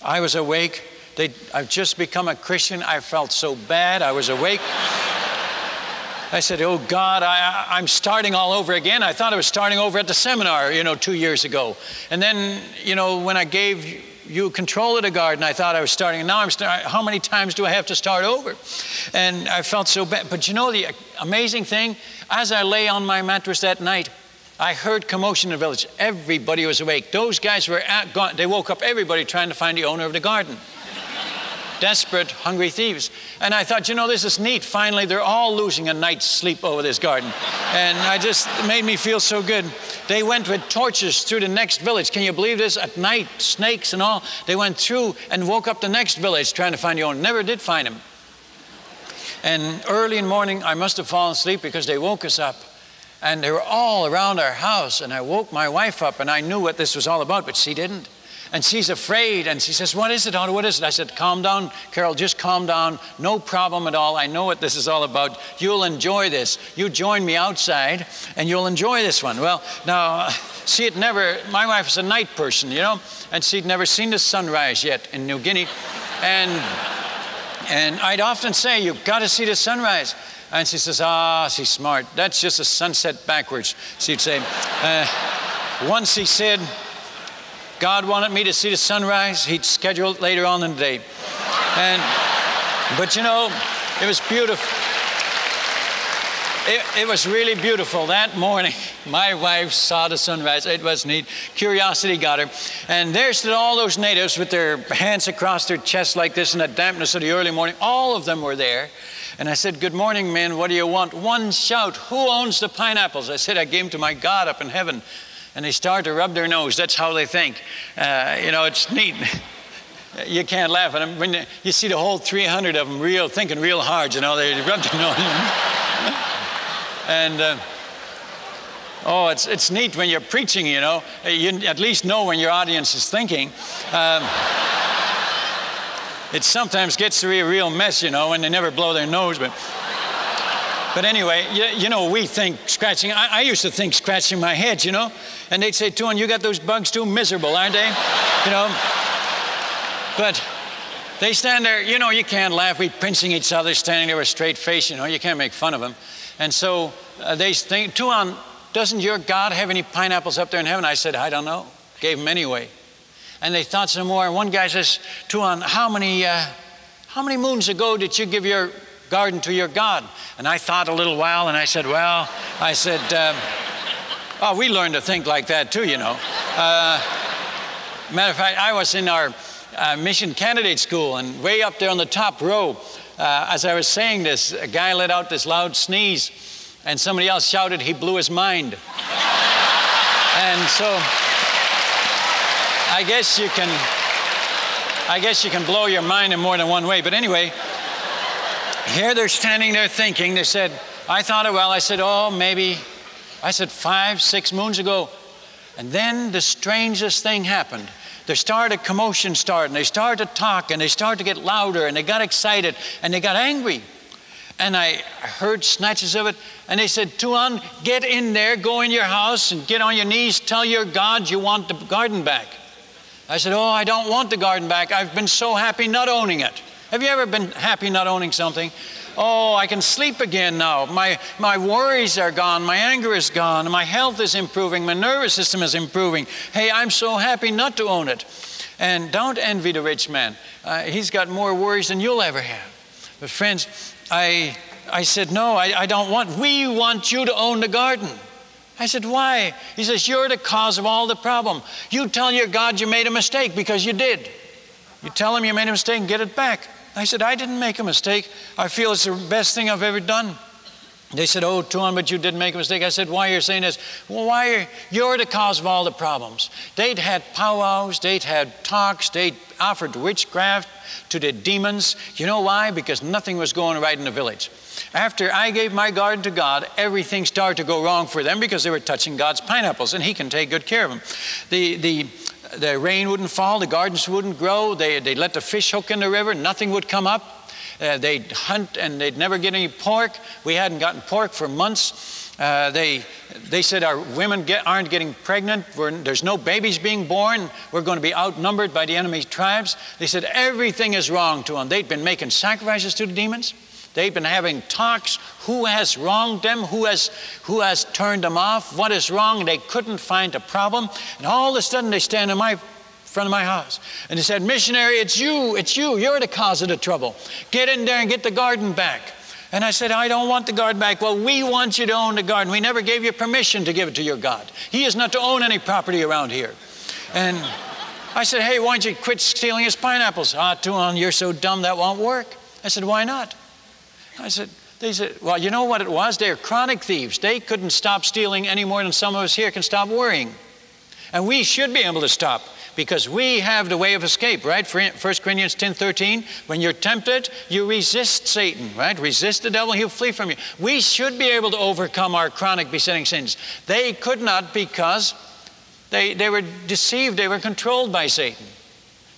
I was awake. They, I've just become a Christian. I felt so bad. I was awake. I said, Oh God, I, am starting all over again. I thought I was starting over at the seminar, you know, two years ago. And then, you know, when I gave you control of the garden, I thought I was starting. And now I'm starting. How many times do I have to start over? And I felt so bad. But you know, the amazing thing, as I lay on my mattress that night, I heard commotion in the village. Everybody was awake. Those guys were at, gone. They woke up everybody trying to find the owner of the garden desperate, hungry thieves. And I thought, you know, this is neat. Finally, they're all losing a night's sleep over this garden. And I just, made me feel so good. They went with torches through the next village. Can you believe this? At night, snakes and all. They went through and woke up the next village trying to find the owner. Never did find him. And early in the morning, I must have fallen asleep because they woke us up. And they were all around our house. And I woke my wife up and I knew what this was all about, but she didn't and she's afraid. And she says, What is it, honey? What is it? I said, Calm down, Carol, just calm down. No problem at all. I know what this is all about. You'll enjoy this. You join me outside and you'll enjoy this one. Well, now, she had never, my wife is a night person, you know, and she'd never seen the sunrise yet in New Guinea. And, and I'd often say, You've got to see the sunrise. And she says, Ah, she's smart. That's just a sunset backwards, she'd say. Uh, once he said, God wanted me to see the sunrise, He'd schedule it later on in the day. And, but you know, it was beautiful. It, it, was really beautiful that morning. My wife saw the sunrise. It was neat. Curiosity got her. And there stood all those natives with their hands across their chests like this in the dampness of the early morning. All of them were there. And I said, Good morning, men. What do you want? One shout. Who owns the pineapples? I said, I gave them to my God up in heaven and they start to rub their nose. That's how they think. Uh, you know, it's neat. you can't laugh at them. When you see the whole 300 of them real, thinking real hard, you know, they rub their nose. and uh, oh, it's, it's neat when you're preaching, you know. You at least know when your audience is thinking. Um, it sometimes gets to be a real mess, you know, when they never blow their nose, but. But anyway, you, you know, we think scratching, I, I, used to think scratching my head, you know, and they'd say, Tuan, you got those bugs too miserable, aren't they? You know, but they stand there, you know, you can't laugh. We're pinching each other, standing there with straight face, you know, you can't make fun of them. And so uh, they think, Tuan, doesn't your God have any pineapples up there in heaven? I said, I don't know. Gave them anyway. And they thought some more. And one guy says, Tuan, how many, uh, how many moons ago did you give your garden to your God? And I thought a little while and I said, Well, I said, um, Oh, we learned to think like that too, you know. Uh, matter of fact, I was in our uh, mission candidate school, and way up there on the top row, uh, as I was saying this, a guy let out this loud sneeze, and somebody else shouted, he blew his mind. and so I guess you can, I guess you can blow your mind in more than one way. But anyway, here they're standing there thinking, they said, I thought it well. I said, oh, maybe, I said five, six moons ago. And then the strangest thing happened. There started a commotion start, and they started to talk, and they started to get louder, and they got excited, and they got angry. And I heard snatches of it, and they said, Tuan, get in there, go in your house, and get on your knees, tell your God you want the garden back. I said, Oh, I don't want the garden back. I've been so happy not owning it. Have you ever been happy not owning something? Oh, I can sleep again now. My, my worries are gone. My anger is gone. My health is improving. My nervous system is improving. Hey, I'm so happy not to own it. And don't envy the rich man. Uh, he's got more worries than you'll ever have. But, friends, I, I said, No, I, I don't want. We want you to own the garden. I said, Why? He says, You're the cause of all the problem. You tell your God you made a mistake because you did. You tell him you made a mistake and get it back. I said, I didn't make a mistake. I feel it's the best thing I've ever done. They said, Oh, Tuan, but you didn't make a mistake. I said, Why are you saying this? Well, why are you're the cause of all the problems. They'd had powwows, they'd had talks, they'd offered witchcraft to the demons. You know why? Because nothing was going right in the village. After I gave my garden to God, everything started to go wrong for them because they were touching God's pineapples, and He can take good care of them. The, the, the rain wouldn't fall, the gardens wouldn't grow, they, they'd let the fish hook in the river, nothing would come up. Uh, they'd hunt and they'd never get any pork. We hadn't gotten pork for months. Uh, they, they said our women get, aren't getting pregnant. We're, there's no babies being born. We're going to be outnumbered by the enemy tribes. They said everything is wrong to them. They'd been making sacrifices to the demons. They've been having talks. Who has wronged them? Who has, who has turned them off? What is wrong? They couldn't find a problem. And all of a sudden, they stand in my front of my house and they said, Missionary, it's you. It's you. You're the cause of the trouble. Get in there and get the garden back. And I said, I don't want the garden back. Well, we want you to own the garden. We never gave you permission to give it to your God. He is not to own any property around here. And I said, Hey, why don't you quit stealing his pineapples? Ah, Tuan, you're so dumb that won't work. I said, Why not? I said, they said, well, you know what it was? They're chronic thieves. They couldn't stop stealing any more than some of us here can stop worrying. And we should be able to stop because we have the way of escape, right? 1 Corinthians 10 13, when you're tempted, you resist Satan, right? Resist the devil, he'll flee from you. We should be able to overcome our chronic besetting sins. They could not because they, they were deceived, they were controlled by Satan.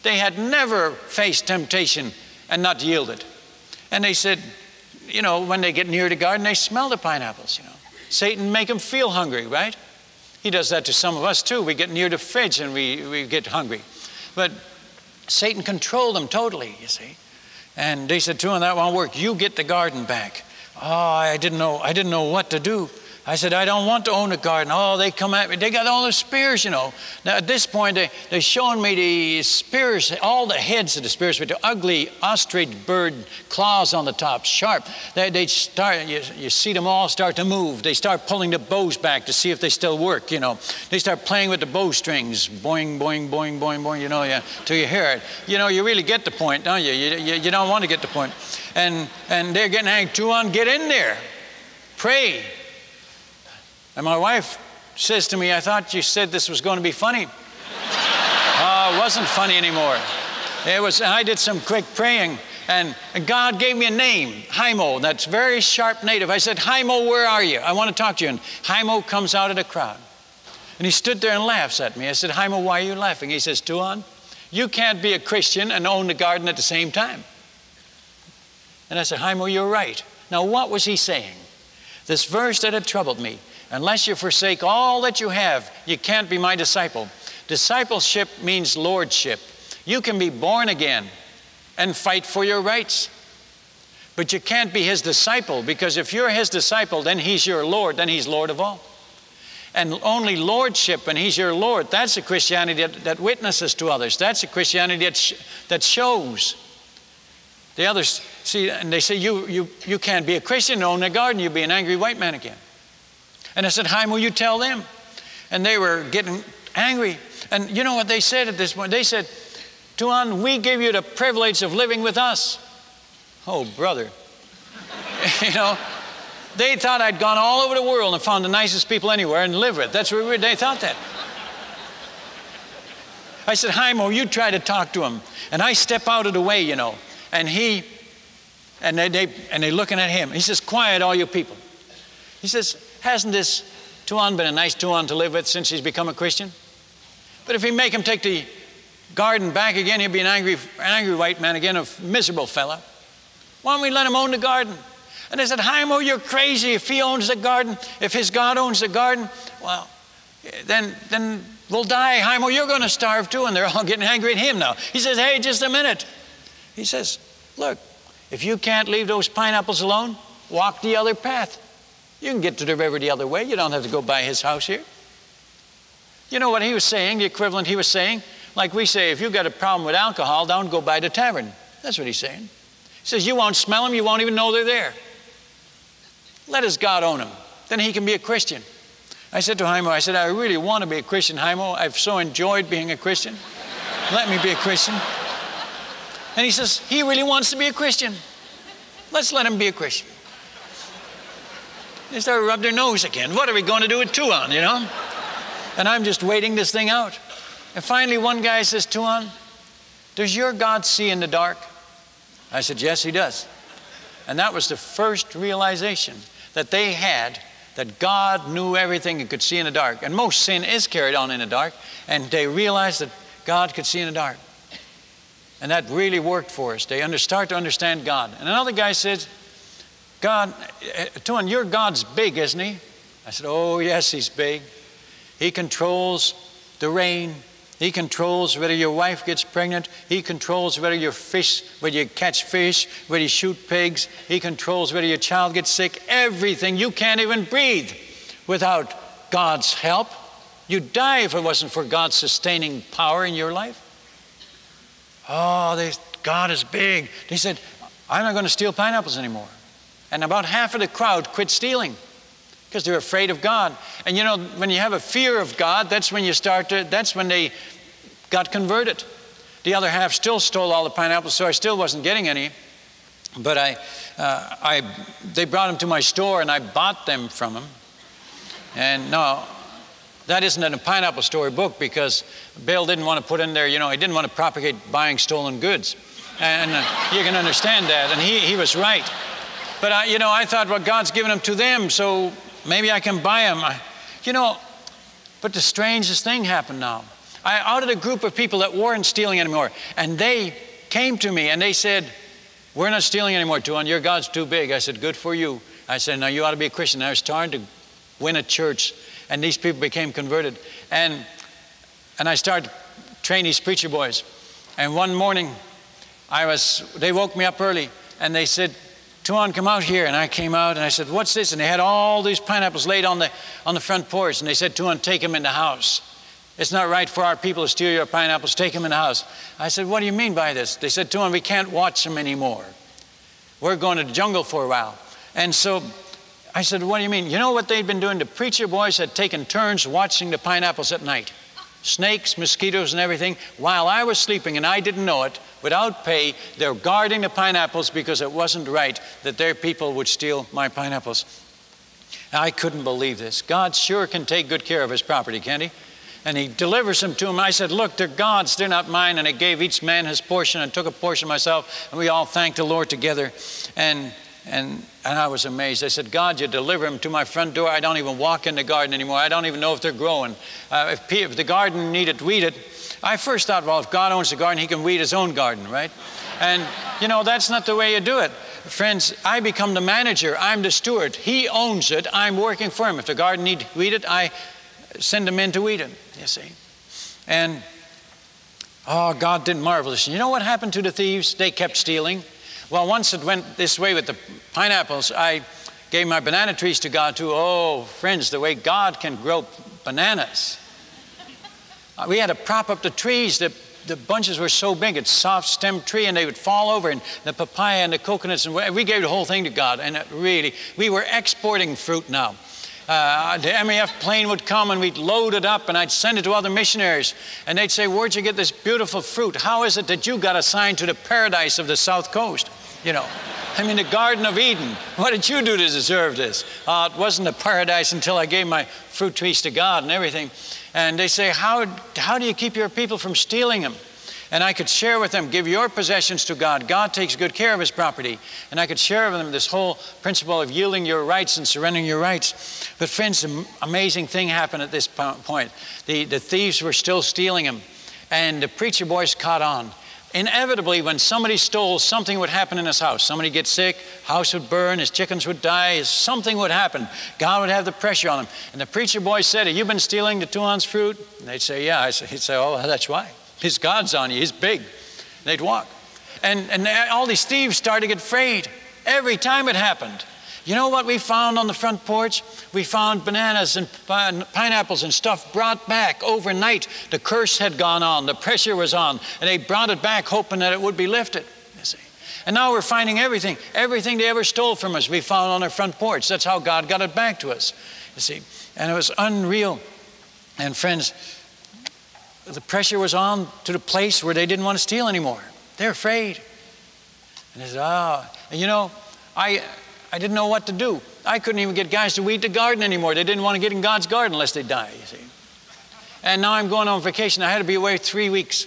They had never faced temptation and not yielded. And they said, you know, when they get near the garden, they smell the pineapples, you know. Satan make them feel hungry, right? He does that to some of us too. We get near the fridge and we, we get hungry. But Satan controlled them totally, you see. And they said to him, that won't work. You get the garden back. Oh, I didn't know, I didn't know what to do. I said, I don't want to own a garden. Oh, they come at me. They got all the spears, you know. Now, at this point, they, they're showing me the spears, all the heads of the spears with the ugly ostrich bird claws on the top, sharp. They, they start, you, you see them all start to move. They start pulling the bows back to see if they still work, you know. They start playing with the bowstrings, boing, boing, boing, boing, boing, you know, yeah, till you hear it. You know, you really get the point, don't you? You, you, you don't want to get the point. And, and they're getting angry. Tuan, get in there. Pray and my wife says to me, I thought you said this was going to be funny. uh, it wasn't funny anymore. It was, I did some quick praying, and, God gave me a name, Haimo. That's very sharp native. I said, Haimo, where are you? I want to talk to you. And Haimo comes out of the crowd. And he stood there and laughs at me. I said, Haimo, why are you laughing? He says, Tuan, you can't be a Christian and own the garden at the same time. And I said, Haimo, you're right. Now, what was he saying? This verse that had troubled me. Unless you forsake all that you have, you can't be my disciple. Discipleship means lordship. You can be born again and fight for your rights. But you can't be his disciple because if you're his disciple, then he's your Lord, then he's Lord of all. And only lordship, and he's your Lord, that's a Christianity that, that witnesses to others. That's a Christianity that, sh- that shows. The others see, and they say, you, you, you can't be a Christian own a garden, you'll be an angry white man again. And I said, Haim, will you tell them? And they were getting angry. And you know what they said at this point? They said, Tuan, we give you the privilege of living with us. Oh, brother. you know, they thought I'd gone all over the world and found the nicest people anywhere and live with. That's what they thought that. I said, Jaimo, you try to talk to him. And I step out of the way, you know. And he, and they, they, and they're looking at him. He says, quiet, all you people. He says, hasn't this Tuan been a nice Tuan to live with since he's become a Christian? But if we make him take the garden back again, he'll be an angry, angry white man again, a miserable fella. Why don't we let him own the garden? And they said, Jaimo, oh, you're crazy. If he owns the garden, if his God owns the garden, well, then, then we'll die. Jaimo, oh, you're going to starve too. And they're all getting angry at him now. He says, Hey, just a minute. He says, Look, if you can't leave those pineapples alone, walk the other path. You can get to the river the other way. You don't have to go by his house here. You know what he was saying, the equivalent he was saying? Like we say, if you've got a problem with alcohol, don't go by the tavern. That's what he's saying. He says, You won't smell them, you won't even know they're there. Let his God own them. Then he can be a Christian. I said to Jaimo, I said, I really want to be a Christian, Jaimo. I've so enjoyed being a Christian. Let me be a Christian. And he says, He really wants to be a Christian. Let's let him be a Christian. They start to rub their nose again. What are we going to do with Tuan, you know? And I'm just waiting this thing out. And finally, one guy says, Tuan, does your God see in the dark? I said, Yes, he does. And that was the first realization that they had that God knew everything and could see in the dark. And most sin is carried on in the dark, and they realized that God could see in the dark. And that really worked for us. They under, start to understand God. And another guy says, God, eh, Tuan, your God's big, isn't he? I said, Oh, yes, he's big. He controls the rain, he controls whether your wife gets pregnant. He controls whether you fish, whether you catch fish, whether you shoot pigs. He controls whether your child gets sick. Everything. You can't even breathe without God's help. You'd die if it wasn't for God's sustaining power in your life. Oh, they, God is big. They said, I'm not going to steal pineapples anymore. And about half of the crowd quit stealing because they're afraid of God. And you know, when you have a fear of God, that's when you start to, that's when they got converted. The other half still stole all the pineapples, so I still wasn't getting any. But I, uh, I, they brought them to my store and I bought them from them. And no, that isn't in a pineapple story book because Bill didn't want to put in there, you know, he didn't want to propagate buying stolen goods. And uh, you can understand that. And he, he was right. But, I, you know, I thought, well, God's given them to them, so Maybe I can buy them. I, you know, but the strangest thing happened now. I outed a group of people that weren't stealing anymore, and they came to me and they said, We're not stealing anymore, Tuan. Your God's too big. I said, Good for you. I said, Now you ought to be a Christian. I was starting to win a church, and these people became converted. And, and I started to train these preacher boys. And one morning, I was, they woke me up early and they said, Tuan, come out here. And I came out and I said, What's this? And they had all these pineapples laid on the, on the front porch. And they said, Tuan, take them in the house. It's not right for our people to steal your pineapples. Take them in the house. I said, What do you mean by this? They said, Tuan, we can't watch them anymore. We're going to the jungle for a while. And so I said, What do you mean? You know what they'd been doing? The preacher boys had taken turns watching the pineapples at night snakes, mosquitoes, and everything. While I was sleeping and I didn't know it, without pay, they're guarding the pineapples because it wasn't right that their people would steal my pineapples. I couldn't believe this. God sure can take good care of his property, can't he? And he delivers them to him. I said, Look, they're God's, they're not mine. And I gave each man his portion and took a portion myself. And we all thanked the Lord together. And and, and I was amazed. I said, God, you deliver them to my front door. I don't even walk in the garden anymore. I don't even know if they're growing. Uh, if, if, the garden needed weeded, I first thought, well, if God owns the garden, he can weed his own garden, right? And, you know, that's not the way you do it. Friends, I become the manager. I'm the steward. He owns it. I'm working for him. If the garden needs weeded, I send him in to weed it, you see. And, oh, God did marvelous. You know what happened to the thieves? They kept stealing. Well, once it went this way with the pineapples, I gave my banana trees to God too. Oh, friends, the way God can grow bananas. Uh, we had to prop up the trees. The, the bunches were so big, it's soft stem tree, and they would fall over, and the papaya and the coconuts, and we gave the whole thing to God. And really, we were exporting fruit now. Uh, the MAF plane would come and we'd load it up and I'd send it to other missionaries. And they'd say, Where'd you get this beautiful fruit? How is it that you got assigned to the paradise of the South Coast? You know. I mean, the Garden of Eden. What did you do to deserve this? Uh, it wasn't a paradise until I gave my fruit trees to God and everything. And they say, how, how do you keep your people from stealing them? And I could share with them, give your possessions to God. God takes good care of his property. And I could share with them this whole principle of yielding your rights and surrendering your rights. But, friends, an amazing thing happened at this point. The, the thieves were still stealing them, and the preacher boys caught on inevitably, when somebody stole, something would happen in his house. Somebody get sick, house would burn, his chickens would die, something would happen. God would have the pressure on him. And the preacher boy said, Have you been stealing the Tuan's fruit? And they'd say, Yeah. He'd say, Oh, that's why. His God's on you, he's big. They'd walk. And, and all these thieves started to get afraid every time it happened. You know what we found on the front porch? We found bananas and pineapples and stuff brought back overnight. The curse had gone on, the pressure was on, and they brought it back hoping that it would be lifted. You see. And now we're finding everything, everything they ever stole from us, we found on our front porch. That's how God got it back to us. You see. And it was unreal. And friends, the pressure was on to the place where they didn't want to steal anymore. They're afraid. And they said, ah, oh. and you know, I I didn't know what to do. I couldn't even get guys to weed the garden anymore. They didn't want to get in God's garden unless they die, you see. And now I'm going on vacation. I had to be away three weeks.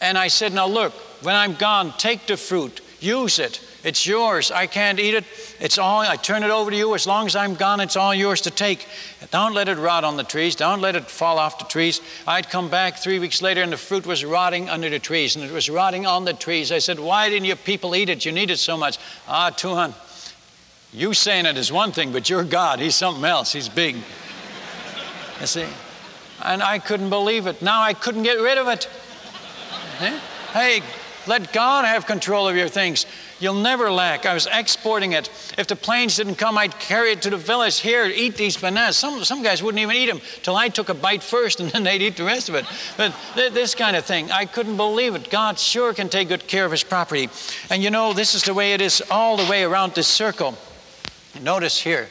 And I said, Now look, when I'm gone, take the fruit, use it. It's yours. I can't eat it. It's all, I turn it over to you. As long as I'm gone, it's all yours to take. Don't let it rot on the trees. Don't let it fall off the trees. I'd come back three weeks later and the fruit was rotting under the trees and it was rotting on the trees. I said, Why didn't your people eat it? You need it so much. Ah, Tuan, you saying it is one thing, but you're God. He's something else. He's big. You see? And I couldn't believe it. Now I couldn't get rid of it. Hey, let God have control of your things. You'll never lack. I was exporting it. If the planes didn't come, I'd carry it to the village here, eat these bananas. Some, some guys wouldn't even eat them till I took a bite first and then they'd eat the rest of it. But th- this kind of thing, I couldn't believe it. God sure can take good care of his property. And you know, this is the way it is all the way around this circle. Notice here,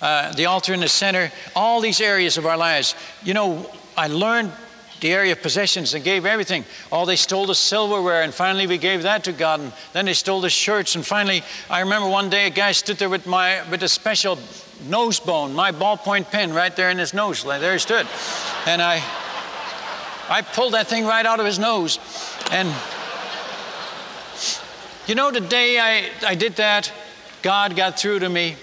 uh, the altar in the center, all these areas of our lives. You know, I learned the area of possessions and gave everything. Oh, they stole the silverware, and finally we gave that to God. And then they stole the shirts, and finally, I remember one day a guy stood there with my with a special nose bone, my ballpoint pen, right there in his nose. There he stood, and I I pulled that thing right out of his nose, and you know, the day I I did that, God got through to me,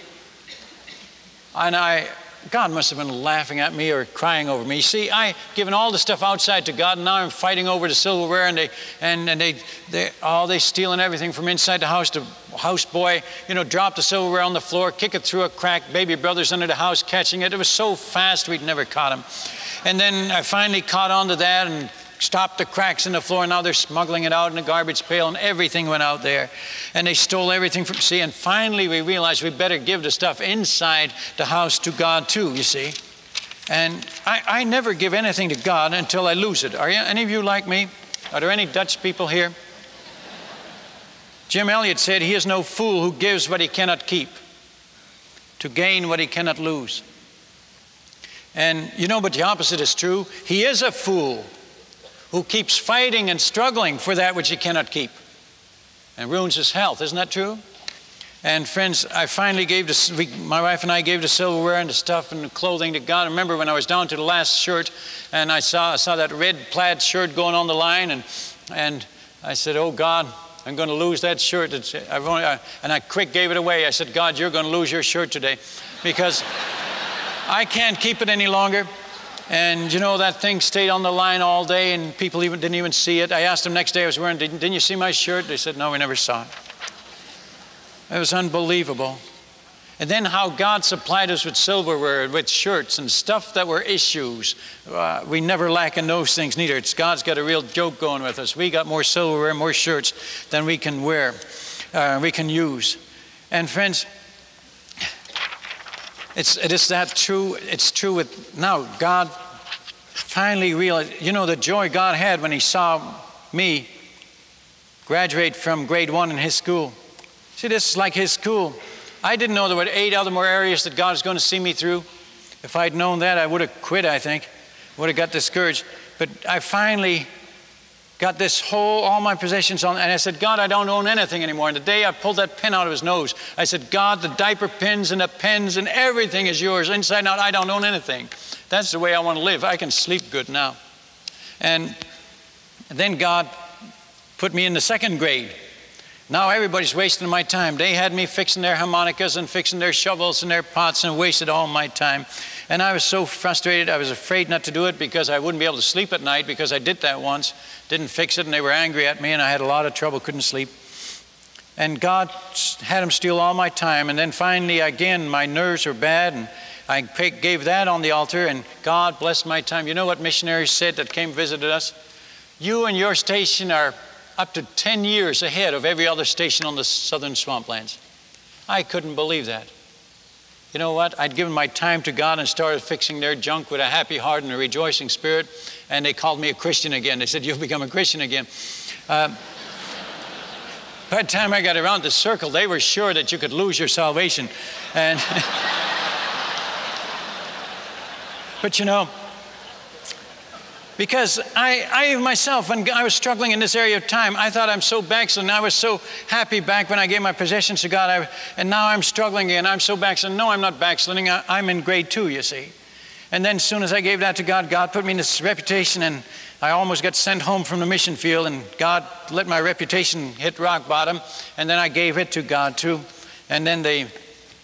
and I, God must have been laughing at me or crying over me. See, I given all the stuff outside to God, and now I'm fighting over the silverware, and they and, and they they oh they stealing everything from inside the house. The house boy, you know, dropped the silverware on the floor, kick it through a crack. Baby brothers under the house catching it. It was so fast we'd never caught him. And then I finally caught on to that and stopped the cracks in the floor. Now they're smuggling it out in a garbage pail, and everything went out there. And they stole everything from, see, and finally we realized we better give the stuff inside the house to God too, you see. And I, I never give anything to God until I lose it. Are you, any of you like me? Are there any Dutch people here? Jim Elliot said, He is no fool who gives what he cannot keep to gain what he cannot lose. And you know, but the opposite is true. He is a fool who keeps fighting and struggling for that which he cannot keep and ruins his health. Isn't that true? And friends, I finally gave the, we, my wife and I gave the silverware and the stuff and the clothing to God. I remember when I was down to the last shirt and I saw, I saw that red plaid shirt going on the line and, and I said, oh God, I'm going to lose that shirt. Only, I, and I quick gave it away. I said, God, you're going to lose your shirt today because I can't keep it any longer. And you know, that thing stayed on the line all day and people even didn't even see it. I asked them next day I was wearing, didn't, didn't you see my shirt? They said, no, we never saw it. It was unbelievable. And then how God supplied us with silverware, with shirts and stuff that were issues. Uh, we never lack in those things neither. It's God's got a real joke going with us. We got more silverware, more shirts than we can wear, uh, we can use. And friends, it's, it is that true. It's true with now. God finally realized, you know, the joy God had when He saw me graduate from grade one in His school. See, this is like His school. I didn't know there were eight other more areas that God was going to see me through. If I'd known that, I would have quit, I think, would have got discouraged. But I finally got this whole, all my possessions on, and I said, God, I don't own anything anymore. And the day I pulled that pin out of his nose, I said, God, the diaper pins and the pens and everything is yours, inside and out. I don't own anything. That's the way I want to live. I can sleep good now. And then God put me in the second grade. Now everybody's wasting my time. They had me fixing their harmonicas and fixing their shovels and their pots and wasted all my time. And I was so frustrated, I was afraid not to do it because I wouldn't be able to sleep at night because I did that once, didn't fix it, and they were angry at me, and I had a lot of trouble, couldn't sleep. And God had them steal all my time. And then finally, again, my nerves were bad, and I gave that on the altar, and God blessed my time. You know what missionaries said that came visited us? You and your station are up to 10 years ahead of every other station on the southern swamplands. I couldn't believe that you know what? I'd given my time to God and started fixing their junk with a happy heart and a rejoicing spirit, and they called me a Christian again. They said, You've become a Christian again. Uh, by the time I got around the circle, they were sure that you could lose your salvation. And but you know, because I, I myself, when I was struggling in this area of time, I thought I'm so backslidden. I was so happy back when I gave my possessions to God, I, and now I'm struggling again. I'm so backslidden. No, I'm not backsliding. I, I'm in grade two, you see. And then as soon as I gave that to God, God put me in this reputation, and I almost got sent home from the mission field, and God let my reputation hit rock bottom, and then I gave it to God too. And then they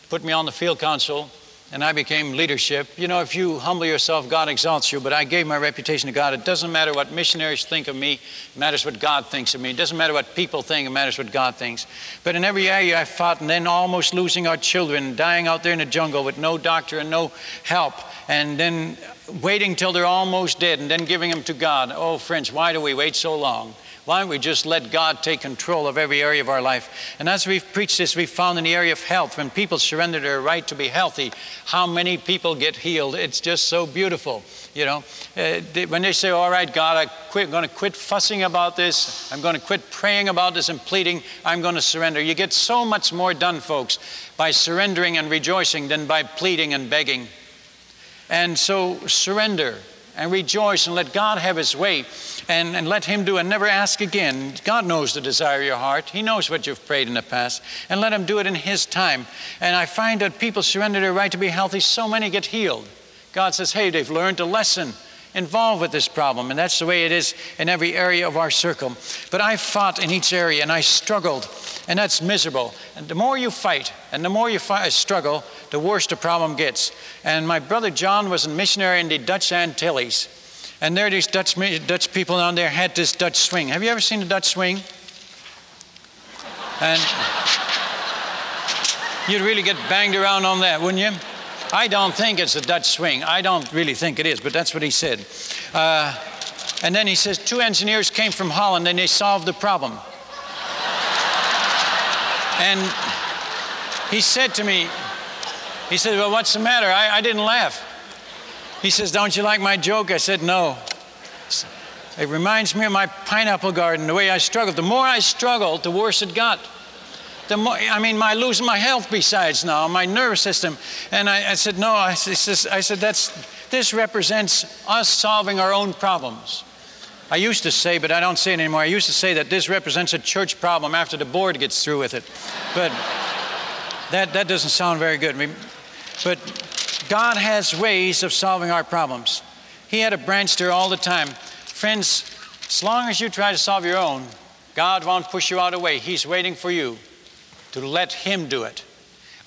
put me on the field council, and I became leadership. You know, if you humble yourself, God exalts you. But I gave my reputation to God. It doesn't matter what missionaries think of me, it matters what God thinks of me. It doesn't matter what people think, it matters what God thinks. But in every area I fought, and then almost losing our children, dying out there in the jungle with no doctor and no help, and then waiting till they're almost dead, and then giving them to God. Oh, friends, why do we wait so long? Why don't we just let God take control of every area of our life? And as we've preached this, we've found in the area of health, when people surrender their right to be healthy, how many people get healed. It's just so beautiful. You know, uh, when they say, All right, God, I quit, I'm going to quit fussing about this, I'm going to quit praying about this and pleading, I'm going to surrender. You get so much more done, folks, by surrendering and rejoicing than by pleading and begging. And so, surrender and rejoice and let God have His way and, and let Him do and never ask again. God knows the desire of your heart. He knows what you've prayed in the past and let Him do it in His time. And I find that people surrender their right to be healthy, so many get healed. God says, hey, they've learned a lesson involved with this problem, and that's the way it is in every area of our circle. But I fought in each area and I struggled, and that's miserable. And the more you fight and the more you fight, uh, struggle, the worse the problem gets. And my brother John was a missionary in the Dutch Antilles. And there, these Dutch, Dutch people down there had this Dutch swing. Have you ever seen a Dutch swing? And you'd really get banged around on that, wouldn't you? I don't think it's a Dutch swing. I don't really think it is, but that's what he said. Uh, and then he says, two engineers came from Holland and they solved the problem. and he said to me, he said, Well, what's the matter? I, I didn't laugh. He says, Don't you like my joke? I said, No. It reminds me of my pineapple garden, the way I struggled. The more I struggled, the worse it got. The more, I mean, my losing my health besides now, my nervous system. And I, I said, No, I, I said, that's, this represents us solving our own problems. I used to say, but I don't say it anymore, I used to say that this represents a church problem after the board gets through with it. But that, that doesn't sound very good. But God has ways of solving our problems. He had a branch there all the time. Friends, as long as you try to solve your own, God won't push you out of the way. He's waiting for you to let Him do it.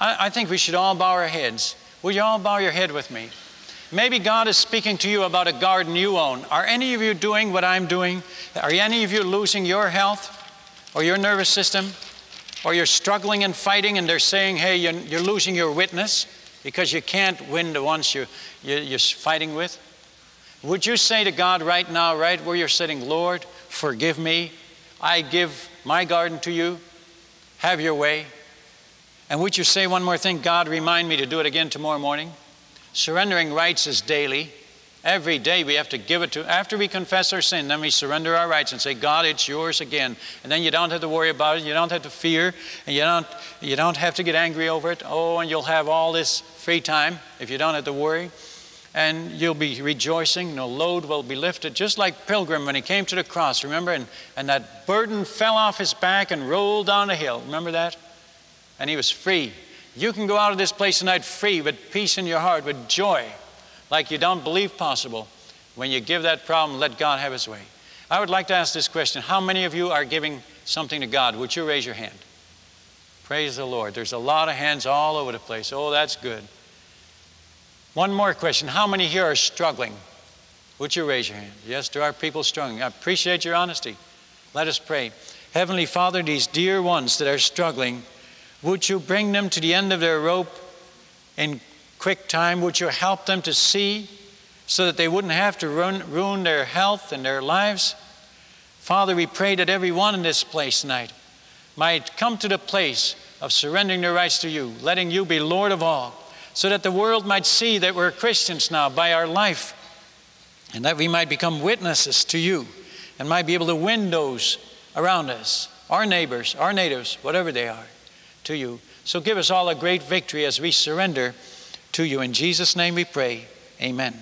I, I think we should all bow our heads. Will you all bow your head with me? Maybe God is speaking to you about a garden you own. Are any of you doing what I'm doing? Are any of you losing your health or your nervous system? Or you're struggling and fighting and they're saying, hey, you're, you're losing your witness? because you can't win the ones you, you, you're fighting with? Would you say to God right now, right where you're sitting, Lord, forgive me. I give my garden to you. Have your way. And would you say one more thing? God, remind me to do it again tomorrow morning. Surrendering rights is daily. Every day we have to give it to, after we confess our sin, then we surrender our rights and say, God, it's yours again. And then you don't have to worry about it, you don't have to fear, and you don't, you don't have to get angry over it. Oh, and you'll have all this free time if you don't have to worry. And you'll be rejoicing, no load will be lifted, just like Pilgrim when he came to the cross, remember? And, and that burden fell off his back and rolled down the hill. Remember that? And he was free. You can go out of this place tonight free, with peace in your heart, with joy like you don't believe possible when you give that problem, let God have His way. I would like to ask this question How many of you are giving something to God? Would you raise your hand? Praise the Lord. There's a lot of hands all over the place. Oh, that's good. One more question How many here are struggling? Would you raise your hand? Yes, there are people struggling. I appreciate your honesty. Let us pray. Heavenly Father, these dear ones that are struggling, would you bring them to the end of their rope in quick time, would you help them to see so that they wouldn't have to ruin, ruin their health and their lives? Father, we pray that everyone in this place tonight might come to the place of surrendering their rights to you, letting you be Lord of all, so that the world might see that we're Christians now by our life, and that we might become witnesses to you and might be able to win those around us, our neighbors, our natives, whatever they are, to you. So give us all a great victory as we surrender to you. In Jesus' name we pray. Amen.